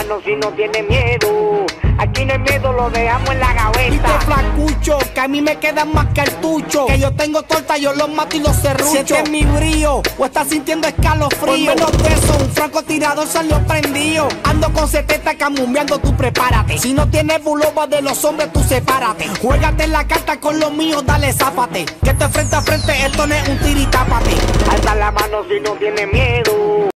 mano si no tiene miedo. Aquí no hay miedo, lo dejamos en la Viste flacucho, que a mí me quedan más cartuchos. Que yo tengo torta, yo los mato y los serrucho. Sientes este mi brío, o estás sintiendo escalofrío. Por menos de eso, un francotirador salió prendido. Ando con 70 camumbeando, tú prepárate. Si no tienes buloba de los hombres, tú sepárate. Juégate la carta con los míos, dale zápate. Que te frente a frente, esto no es un tiritápate. Alza la mano si no tiene miedo.